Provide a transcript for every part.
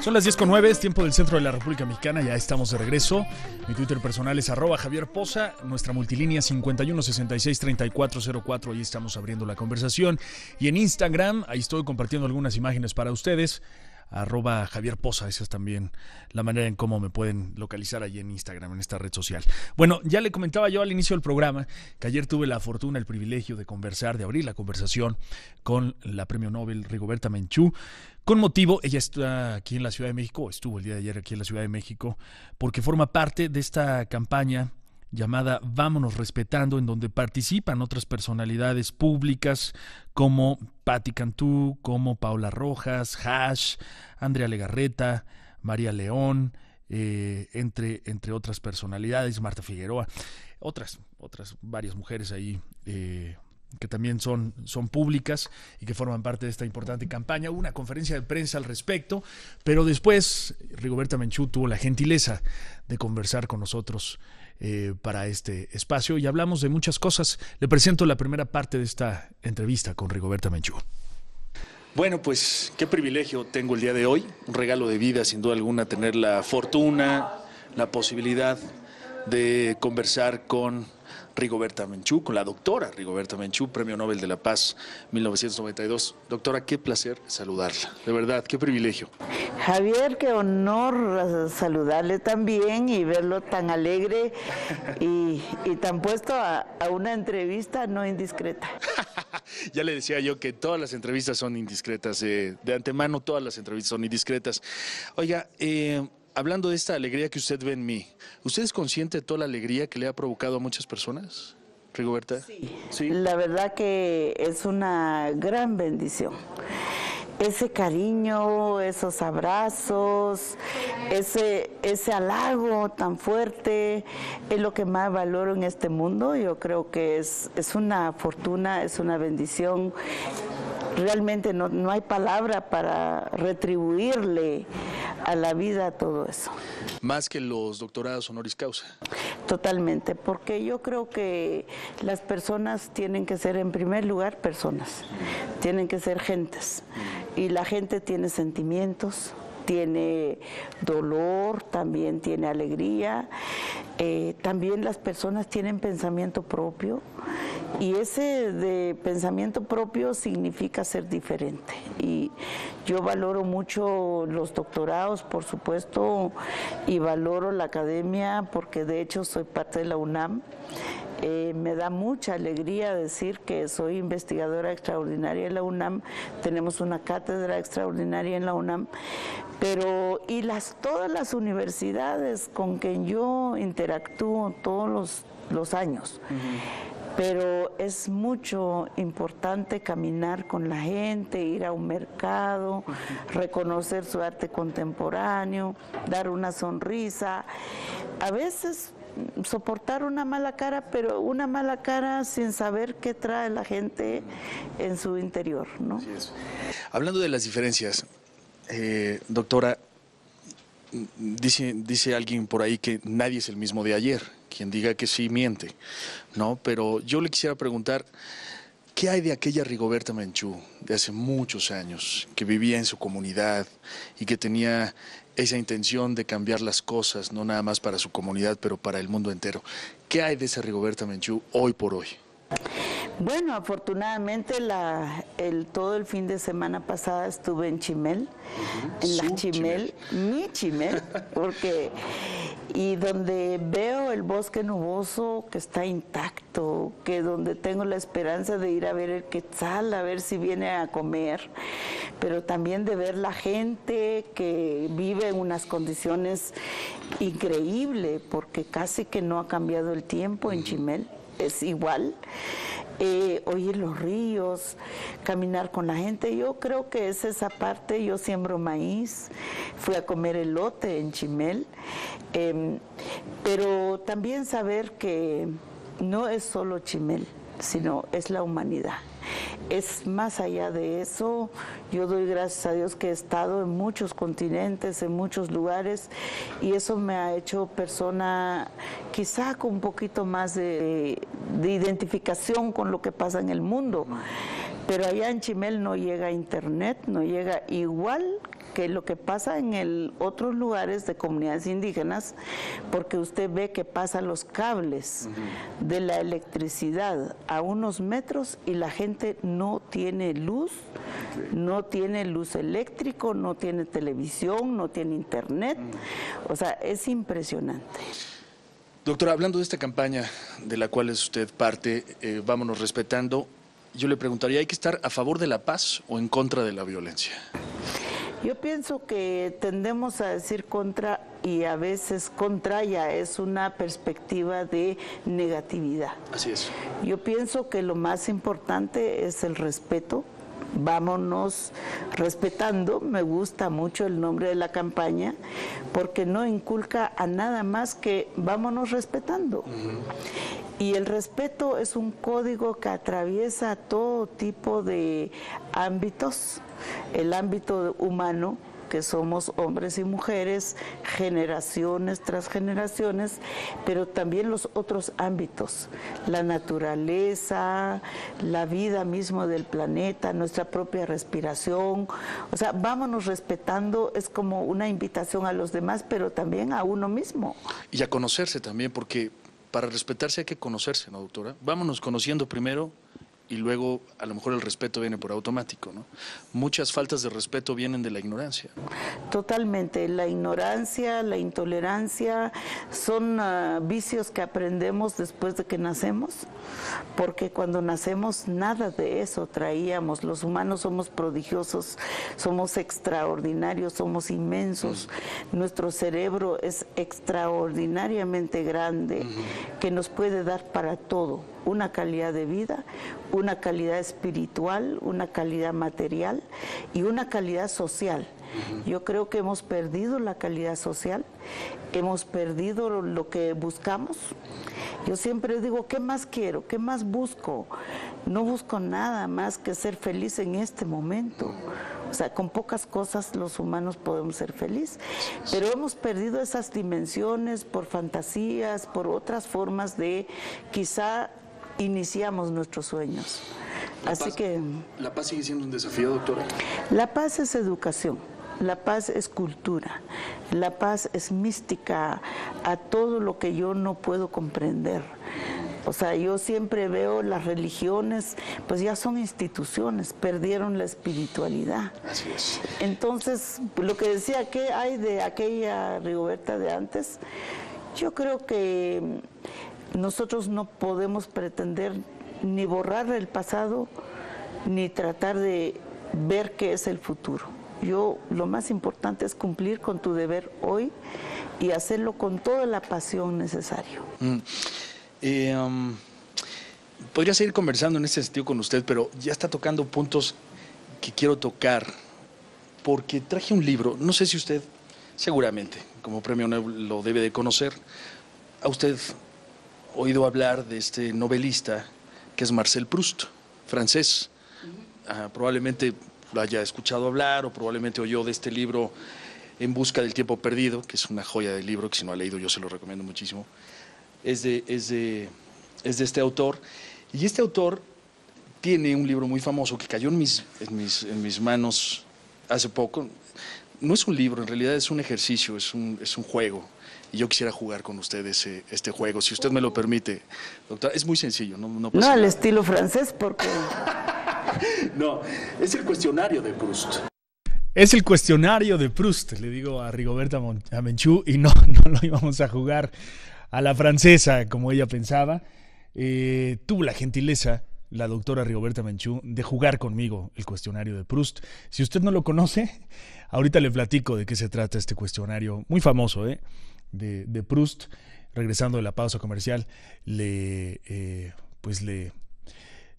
Son las 10 con 9, es tiempo del centro de la República Mexicana, ya estamos de regreso. Mi Twitter personal es arroba Javier Poza, nuestra multilínea 5166-3404, ahí estamos abriendo la conversación. Y en Instagram, ahí estoy compartiendo algunas imágenes para ustedes arroba Javier Poza, esa es también la manera en cómo me pueden localizar allí en Instagram, en esta red social. Bueno, ya le comentaba yo al inicio del programa que ayer tuve la fortuna, el privilegio de conversar, de abrir la conversación con la premio Nobel Rigoberta Menchú, con motivo, ella está aquí en la Ciudad de México, estuvo el día de ayer aquí en la Ciudad de México, porque forma parte de esta campaña llamada Vámonos Respetando, en donde participan otras personalidades públicas como Patti Cantú, como Paula Rojas, Hash, Andrea Legarreta, María León, eh, entre, entre otras personalidades, Marta Figueroa, otras, otras varias mujeres ahí eh, que también son, son públicas y que forman parte de esta importante campaña. Hubo una conferencia de prensa al respecto, pero después Rigoberta Menchú tuvo la gentileza de conversar con nosotros eh, para este espacio y hablamos de muchas cosas. Le presento la primera parte de esta entrevista con Rigoberta Menchú. Bueno, pues qué privilegio tengo el día de hoy, un regalo de vida sin duda alguna, tener la fortuna, la posibilidad de conversar con Rigoberta Menchú, con la doctora Rigoberta Menchú, Premio Nobel de la Paz 1992. Doctora, qué placer saludarla, de verdad, qué privilegio. Javier, qué honor saludarle también y verlo tan alegre y, tan puesto a, una entrevista no indiscreta. ya le decía yo que todas las entrevistas son indiscretas, eh, de antemano todas las entrevistas son indiscretas. Oiga, eh, hablando de esta alegría que usted ve en mí, ¿usted es consciente de toda la alegría que le ha provocado a muchas personas, Rigoberta? Sí. La verdad que es una gran bendición. Ese cariño, esos abrazos, ese, ese halago tan fuerte, es lo que más valoro en este mundo. Yo creo que es, es una fortuna, es una bendición realmente no, no, hay palabra para retribuirle a la vida todo eso. Más que los doctorados honoris causa. Totalmente, porque yo creo que las personas tienen que ser en primer lugar personas, tienen que ser gentes y la gente tiene sentimientos, tiene dolor, también tiene alegría, eh, también las personas tienen pensamiento propio y ese de pensamiento propio significa ser diferente. Y yo valoro mucho los doctorados, por supuesto, y valoro la academia porque de hecho soy parte de la UNAM. Eh, me da mucha alegría decir que soy investigadora extraordinaria en la UNAM, tenemos una cátedra extraordinaria en la UNAM, pero y las todas las universidades con quien yo interactúo todos los, los años pero es mucho importante caminar con la gente, ir a un mercado, reconocer su arte contemporáneo, dar una sonrisa, a veces soportar una mala cara, pero una mala cara sin saber qué trae la gente en su interior, ¿no? Hablando de las diferencias, eh, doctora, dice, dice alguien por ahí que nadie es el mismo de ayer quien diga que sí miente, ¿no? Pero yo le quisiera preguntar, ¿qué hay de aquella Rigoberta Menchú de hace muchos años, que vivía en su comunidad y que tenía esa intención de cambiar las cosas, no nada más para su comunidad, pero para el mundo entero? ¿Qué hay de esa Rigoberta Menchú hoy por hoy? Bueno, afortunadamente la, el, todo el fin de semana pasada estuve en Chimel, en la Chimel, mi Chimel, porque y donde veo el bosque nuboso que está intacto, que donde tengo la esperanza de ir a ver el quetzal, a ver si viene a comer, pero también de ver la gente que vive en unas condiciones increíbles, porque casi que no ha cambiado el tiempo en Chimel, es igual eh, oír los ríos, caminar con la gente. Yo creo que es esa parte, yo siembro maíz, fui a comer elote en Chimel, em, pero también saber que no es solo Chimel, sino es la humanidad es más allá de eso. Yo doy gracias a Dios que he estado en muchos continentes, en muchos lugares, y eso me ha hecho persona quizá con un poquito más de, identificación con lo que pasa en el mundo. pero allá en Chimel no llega internet, no llega igual que lo que pasa en el, otros lugares de comunidades indígenas, porque usted ve que pasan los cables de la electricidad a unos metros y la gente no tiene luz, no tiene luz eléctrico, no tiene televisión, no tiene internet. O sea, es impresionante. Doctora, hablando de esta campaña de la cual es usted parte, eh, vámonos respetando, yo le preguntaría, ¿hay que estar a favor de la paz o en contra de la violencia? Yo pienso que tendemos a decir contra y a veces contra ya es una perspectiva de negatividad. Así es. Yo pienso que lo más importante es el respeto. Vámonos respetando, me gusta mucho el nombre de la campaña, porque no inculca a nada más que vámonos respetando. Y el respeto es un código que atraviesa todo tipo de ámbitos, el ámbito humano, que somos hombres y mujeres, generaciones tras generaciones, pero también los otros ámbitos, la naturaleza, la vida mismo del planeta, nuestra propia respiración. O sea, vámonos respetando, es como una invitación a los demás, pero también a uno mismo. Y a conocerse también, porque para respetarse hay que conocerse, ¿no, doctora? Vámonos conociendo primero y luego a lo mejor el respeto viene por automático, ¿no? Muchas faltas de respeto vienen de la ignorancia. Totalmente, la ignorancia, la intolerancia son uh, vicios que aprendemos después de que nacemos, porque cuando nacemos nada de eso traíamos, los humanos somos prodigiosos, somos extraordinarios, somos inmensos, nuestro cerebro es extraordinariamente grande, que nos puede dar para todo una calidad de vida, una calidad espiritual, una calidad material y una calidad social. Yo creo que hemos perdido la calidad social, hemos perdido lo que buscamos. Yo siempre digo, ¿qué más quiero? ¿Qué más busco? No busco nada más que ser feliz en este momento. O sea, con pocas cosas los humanos podemos ser felices, pero hemos perdido esas dimensiones por fantasías, por otras formas de quizá iniciamos nuestros sueños. Así que... ¿La paz sigue siendo un desafío, doctora? La paz es educación. La paz es cultura, la paz es mística a todo lo que yo no puedo comprender. O sea, yo siempre veo las religiones, pues ya son instituciones, perdieron la espiritualidad. Así es. Entonces, lo que decía, ¿qué hay de aquella Rigoberta de antes? Yo creo que nosotros no podemos pretender ni borrar el pasado, ni tratar de ver qué es el futuro. Yo lo más importante es cumplir con tu deber hoy y hacerlo con toda la pasión necesaria. Mm. Eh, um, podría seguir conversando en ese sentido con usted, pero ya está tocando puntos que quiero tocar, porque traje un libro, no sé si usted, seguramente, como premio lo debe de conocer, a usted oído hablar de este novelista que es Marcel Proust, francés. Ah, probablemente lo haya escuchado hablar o probablemente oyó de este libro En busca del tiempo perdido, que es una joya de libro que si no ha leído yo se lo recomiendo muchísimo. Es de, es de, es de este autor. Y este autor tiene un libro muy famoso que cayó en mis, en mis, en mis manos hace poco. No es un libro, en realidad es un ejercicio, es un, es un juego y yo quisiera jugar con ustedes este juego, si usted me lo permite, doctora. Es muy sencillo, no No, no al estilo francés, porque... no, es el cuestionario de Proust. Es el cuestionario de Proust, le digo a Rigoberta Menchú, y no, no lo íbamos a jugar a la francesa como ella pensaba. Eh, tuvo la gentileza la doctora Rigoberta Menchú de jugar conmigo el cuestionario de Proust. Si usted no lo conoce, ahorita le platico de qué se trata este cuestionario, muy famoso, ¿eh? De, Proust, regresando de la pausa comercial, le, eh, pues le,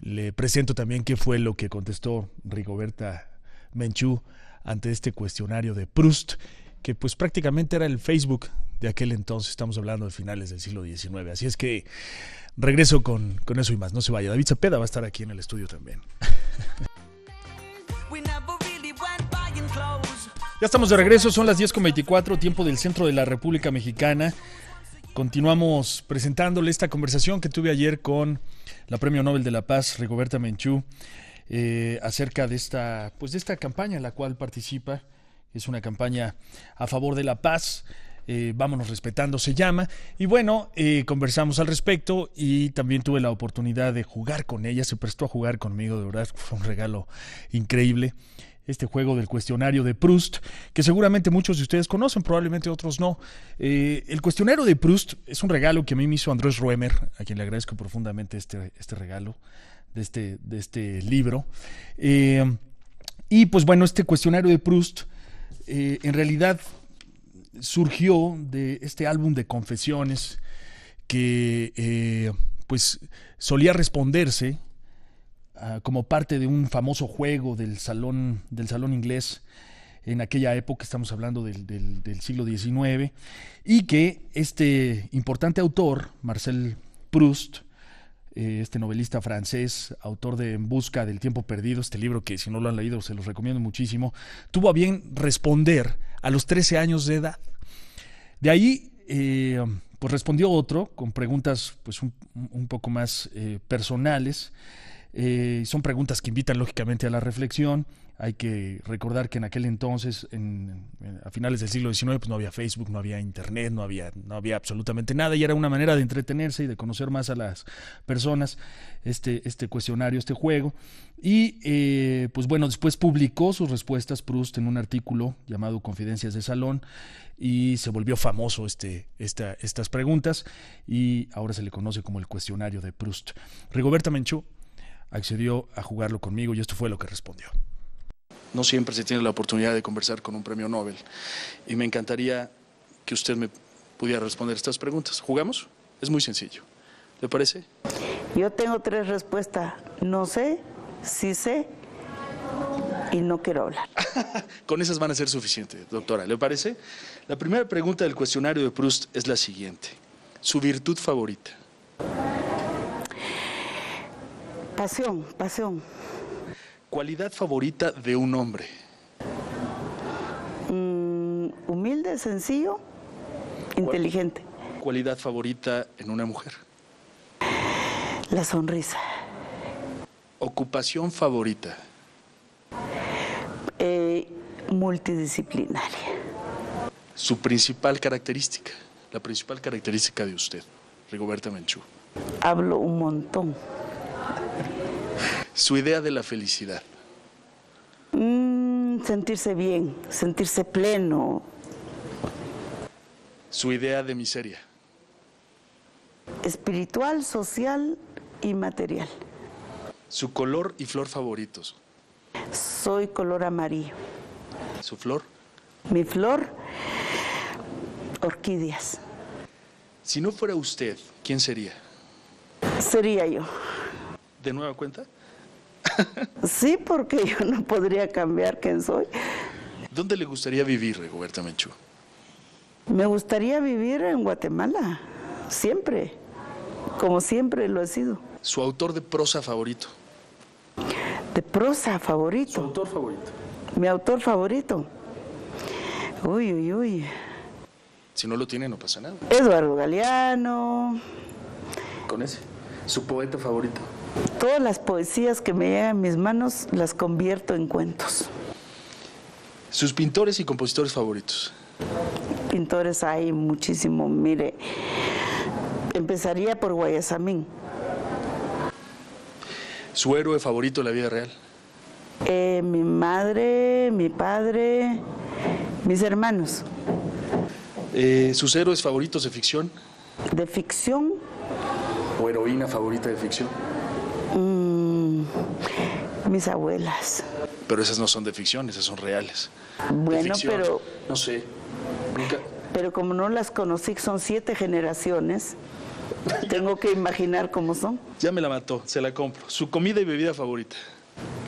le presento también qué fue lo que contestó Rigoberta Menchú ante este cuestionario de Proust, que pues prácticamente era el Facebook de aquel entonces, estamos hablando de finales del siglo XIX. Así es que regreso con, con eso y más, no se vaya. David Zapeda va a estar aquí en el estudio también. Ya estamos de regreso, son las 10.24, tiempo del centro de la República Mexicana. Continuamos presentándole esta conversación que tuve ayer con la Premio Nobel de la Paz, Rigoberta Menchú. eh, acerca de esta, pues de esta campaña en la cual participa. Es una campaña a favor de la paz. Eh, Vámonos Respetando se llama. Y bueno, eh, conversamos al respecto y también tuve la oportunidad de jugar con ella. Se prestó a jugar conmigo, de verdad, fue un regalo increíble. Este juego del cuestionario de Proust, que seguramente muchos de ustedes conocen, probablemente otros no. Eh, el cuestionario de Proust es un regalo que a mí me hizo Andrés Ruemer, a quien le agradezco profundamente este, este regalo de este, de este libro. Eh, y pues bueno, este cuestionario de Proust eh, en realidad surgió de este álbum de confesiones que pues solía responderse uh, como parte de un famoso juego del salón, del salón inglés en aquella época, estamos hablando del, del, del siglo XIX, y que este importante autor, Marcel Proust, eh, este novelista francés, autor de En Busca del Tiempo Perdido, este libro que si no lo han leído se los recomiendo muchísimo, tuvo a bien responder a los 13 años de edad. De ahí, eh, pues respondió otro con preguntas pues un, un poco más eh, personales. Eh, son preguntas que invitan lógicamente a la reflexión. Hay que recordar que en aquel entonces, en, en, a finales del siglo XIX, pues no había Facebook, no había Internet, no había, no había absolutamente nada y era una manera de entretenerse y de conocer más a las personas este, este cuestionario, este juego. Y eh, pues bueno, después publicó sus respuestas Proust en un artículo llamado Confidencias de Salón y se volvió famoso este, esta, estas preguntas y ahora se le conoce como el cuestionario de Proust. Rigoberta Menchú accedió a jugarlo conmigo y esto fue lo que respondió. No siempre se tiene la oportunidad de conversar con un premio Nobel y me encantaría que usted me pudiera responder estas preguntas. ¿Jugamos? Es muy sencillo. ¿Le parece? Yo tengo tres respuestas. No sé, sí sé y no quiero hablar. con esas van a ser suficientes, doctora. ¿Le parece? La primera pregunta del cuestionario de Proust es la siguiente. ¿Su virtud favorita? Pasión, pasión. ¿Cualidad favorita de un hombre? Mm, humilde, sencillo, inteligente. ¿Cualidad favorita en una mujer? La sonrisa. ¿Ocupación favorita? Eh, multidisciplinaria. Su principal característica, la principal característica de usted, Rigoberta Menchú. Hablo un montón. Su idea de la felicidad. Mm, sentirse bien, sentirse pleno. Su idea de miseria. Espiritual, social y material. Su color y flor favoritos. Soy color amarillo. Su flor. Mi flor, orquídeas. Si no fuera usted, ¿quién sería? Sería yo. ¿De nueva cuenta? Sí, porque yo no podría cambiar quién soy. ¿Dónde le gustaría vivir, Rigoberta Menchú? Me gustaría vivir en Guatemala, siempre, como siempre lo he sido. ¿Su autor de prosa favorito? De prosa favorito. ¿Su autor favorito? Mi autor favorito. Uy, uy, uy. Si no lo tiene, no pasa nada. Eduardo Galeano. Con ese. ¿Su poeta favorito? Todas las poesías que me llegan a mis manos las convierto en cuentos. ¿Sus pintores y compositores favoritos? Pintores hay muchísimo, mire. Empezaría por Guayasamín. ¿Su héroe favorito de la vida real? Eh, mi madre, mi padre, mis hermanos. Eh, ¿Sus héroes favoritos de ficción? De ficción, ¿O heroína favorita de ficción? Mm, mis abuelas. Pero esas no son de ficción, esas son reales. Bueno, pero, No sé. Nunca... pero como no las conocí, son siete generaciones, tengo que imaginar cómo son. Ya me la mató, se la compro. ¿Su comida y bebida favorita?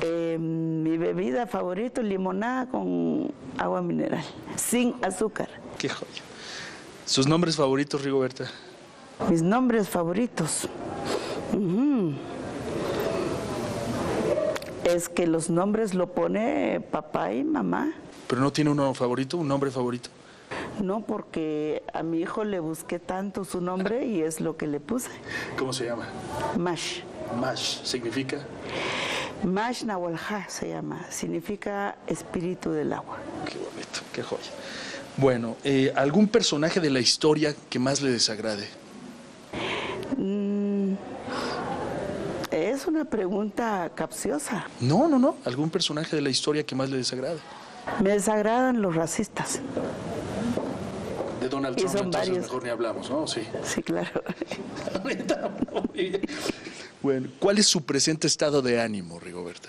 Eh, mi bebida favorita, limonada con agua mineral, sin azúcar. Qué joya. ¿Sus nombres favoritos, Rigoberta? Mis nombres favoritos. Es que los nombres lo pone papá y mamá. ¿Pero no tiene uno favorito, un nombre favorito? No, porque a mi hijo le busqué tanto su nombre y es lo que le puse. ¿Cómo se llama? Mash. Mash. ¿Significa? Mashnawalha se llama, significa espíritu del agua. Qué bonito, qué joya. Bueno, eh, ¿algún personaje de la historia que más le desagrade? Mm, es una pregunta capciosa. No, no, no. ¿Algún personaje de la historia que más le desagrade? Me desagradan los racistas. De Donald Trump, entonces varios. mejor ni hablamos, ¿no? Sí. Sí, claro. Bueno, ¿cuál es su presente estado de ánimo, Rigoberta?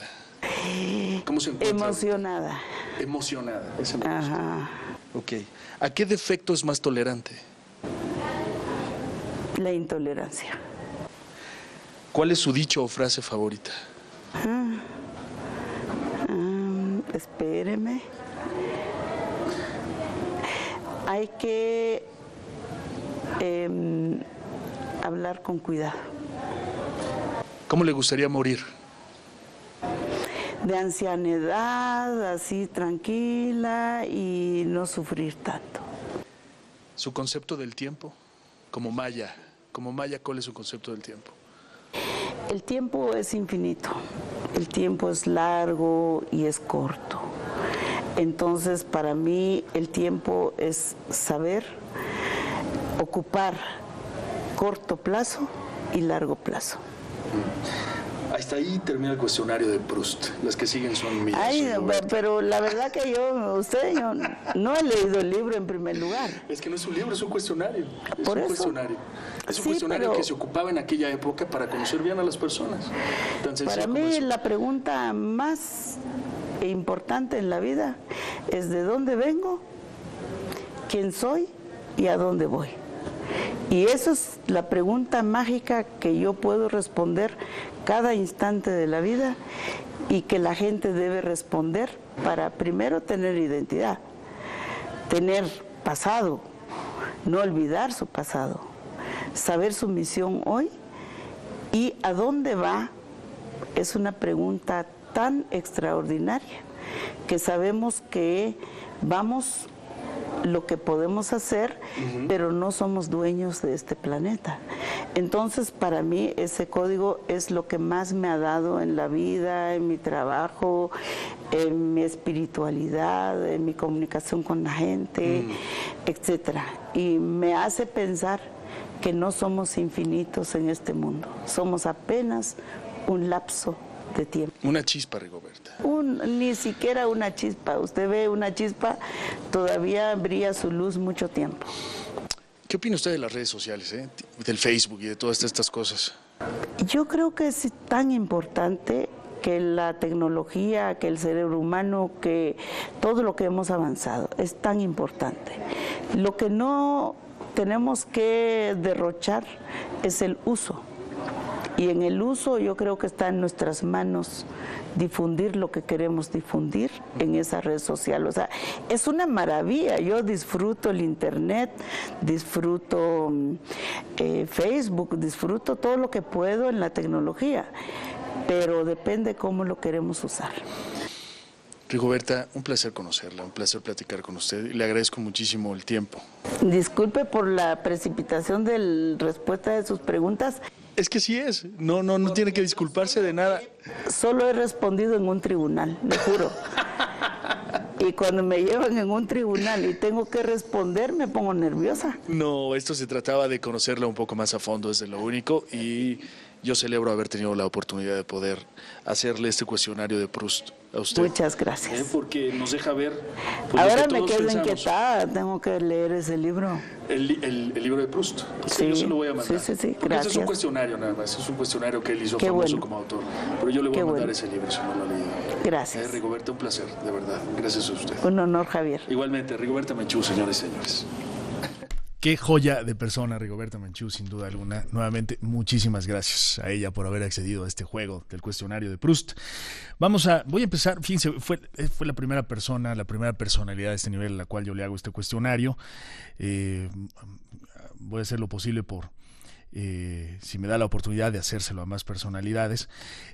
¿Cómo se encuentra? Emocionada. Emocionada. ese me gusta. Ajá. Ok. ¿A qué defecto es más tolerante? La intolerancia. ¿Cuál es su dicho o frase favorita? Mm, espéreme. Hay que em, hablar con cuidado. ¿Cómo le gustaría morir? De ancianidad, así tranquila y no sufrir tanto. ¿Su concepto del tiempo? Como Maya. Como Maya, ¿cuál es su concepto del tiempo? El tiempo es infinito, el tiempo es largo y es corto. Entonces, para mí, el tiempo es saber ocupar corto plazo y largo plazo. Hasta ahí termina el cuestionario de Proust. Las que siguen son mías. Ay, pero la verdad que yo, usted, yo no he leído el libro en primer lugar. Es que no es un libro, es un cuestionario. Es Por un eso. cuestionario. Es un Sí, cuestionario pero- que se ocupaba en aquella época para conocer bien a las personas. Para mí eso. la pregunta más importante en la vida es de dónde vengo, quién soy y a dónde voy. Y esa es la pregunta mágica que yo puedo responder cada instante de la vida y que la gente debe responder para primero tener identidad, tener pasado, no olvidar su pasado, saber su misión hoy y a dónde va es una pregunta tan extraordinaria que sabemos que vamos lo que podemos hacer, pero no somos dueños de este planeta. Entonces, para mí, ese código es lo que más me ha dado en la vida, en mi trabajo, en mi espiritualidad, en mi comunicación con la gente, etcétera. Y me hace pensar que no somos infinitos en este mundo, somos apenas un lapso de tiempo. Una chispa, Rigoberta. Un- ni siquiera una chispa. Usted ve una chispa, todavía brilla su luz mucho tiempo. ¿Qué opina usted de las redes sociales, eh? del Facebook y de todas estas cosas? Yo creo que es tan importante que la tecnología, que el cerebro humano, que todo lo que hemos avanzado es tan importante. Lo que no tenemos que derrochar es el uso. Y en el uso yo creo que está en nuestras manos difundir lo que queremos difundir en esa red social. O sea, es una maravilla. Yo disfruto el Internet, disfruto mm, eh, Facebook, disfruto todo lo que puedo en la tecnología, pero depende cómo lo queremos usar. Rigoberta, un placer conocerla, un placer platicar con usted y le agradezco muchísimo el tiempo. Disculpe por la precipitación de la respuesta de sus preguntas. Es que sí es, no, no, no tiene que disculparse de nada. Solo he respondido en un tribunal, le juro. Y cuando me llevan en un tribunal y tengo que responder, me pongo nerviosa. No, esto se trataba de conocerla un poco más a fondo, es de lo único, y yo celebro haber tenido la oportunidad de poder hacerle este cuestionario de Proust a usted. Muchas Eh, gracias. Porque nos deja ver. pues, Ahora que me quedo pensamos. inquietada, tengo que leer ese libro. El, el- el libro de Proust. Sí, yo se lo voy a mandar. sí, sí, sí, Porque este es un gracias. cuestionario nada más, es un cuestionario que él hizo Qué famoso bueno. como autor. Pero yo le voy Qué a mandar bueno. ese libro si no lo ha leído. Gracias. Eh, Rigoberta, un placer, de verdad. Gracias a usted. Un honor, Javier. Igualmente, Rigoberta Menchú, señores y señores. Qué joya de persona, Rigoberta Menchú, sin duda alguna. Nuevamente, muchísimas gracias a ella por haber accedido a este juego del cuestionario de Proust. Vamos a, voy a empezar, fíjense, fue, la primera persona, la primera personalidad de este nivel a la cual yo le hago este cuestionario. Eh, voy a hacer lo posible por, eh, si me da la oportunidad de hacérselo a más personalidades.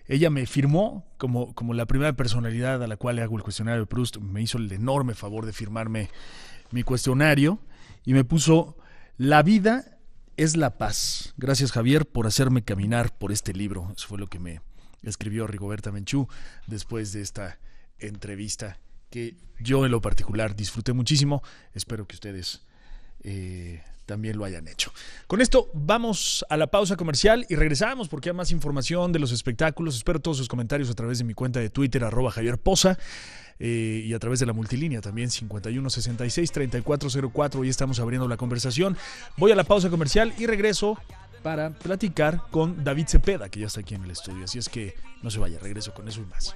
Ella me firmó como, como la primera personalidad a la cual le hago el cuestionario de Proust, me hizo el enorme favor de firmarme mi cuestionario y me puso, la vida es la paz. Gracias Javier por hacerme caminar por este libro. Eso fue lo que me escribió Rigoberta Menchú después de esta entrevista que yo en lo particular disfruté muchísimo. Espero que ustedes eh, también lo hayan hecho. Con esto vamos a la pausa comercial y regresamos porque hay más información de los espectáculos. Espero todos sus comentarios a través de mi cuenta de Twitter, arroba Javier Poza, eh, y a través de la multilínea también, 5166-3404. Hoy estamos abriendo la conversación. Voy a la pausa comercial y regreso para platicar con David Cepeda, que ya está aquí en el estudio. Así es que no se vaya, regreso con eso y más.